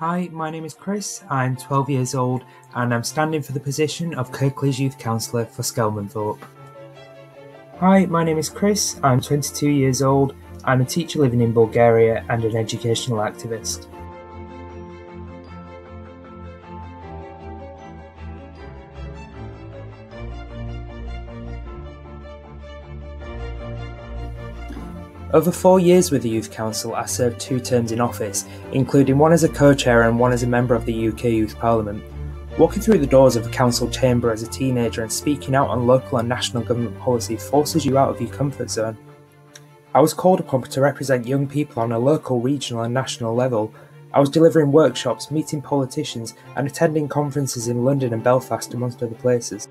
Hi, my name is Chris. I'm 12 years old and I'm standing for the position of Kirklees Youth Councillor for Skelmanthorpe. Hi, my name is Chris. I'm 22 years old. I'm a teacher living in Bulgaria and an educational activist. Over four years with the Youth Council, I served two terms in office, including one as a co chair and one as a member of the UK Youth Parliament. Walking through the doors of a council chamber as a teenager and speaking out on local and national government policy forces you out of your comfort zone. I was called upon to represent young people on a local, regional, and national level. I was delivering workshops, meeting politicians, and attending conferences in London and Belfast, amongst other places.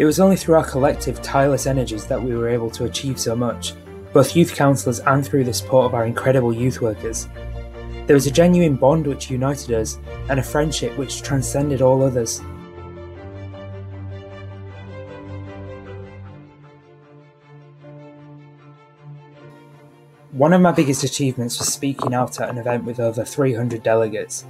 It was only through our collective, tireless energies that we were able to achieve so much, both youth councillors and through the support of our incredible youth workers. There was a genuine bond which united us, and a friendship which transcended all others. One of my biggest achievements was speaking out at an event with over 300 delegates.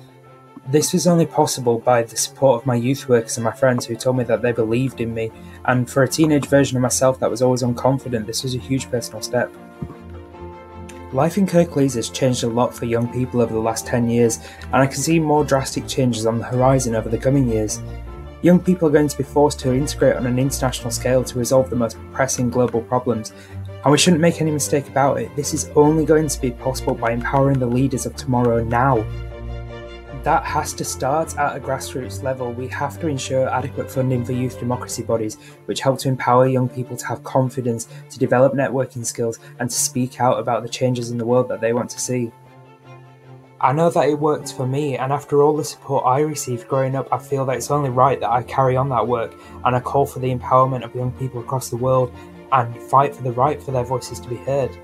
This was only possible by the support of my youth workers and my friends who told me that they believed in me, and for a teenage version of myself that was always unconfident, this was a huge personal step. Life in Kirklees has changed a lot for young people over the last 10 years, and I can see more drastic changes on the horizon over the coming years. Young people are going to be forced to integrate on an international scale to resolve the most pressing global problems, and we shouldn't make any mistake about it, this is only going to be possible by empowering the leaders of tomorrow now that has to start at a grassroots level. We have to ensure adequate funding for youth democracy bodies, which help to empower young people to have confidence, to develop networking skills, and to speak out about the changes in the world that they want to see. I know that it worked for me, and after all the support I received growing up, I feel that it's only right that I carry on that work and I call for the empowerment of young people across the world and fight for the right for their voices to be heard.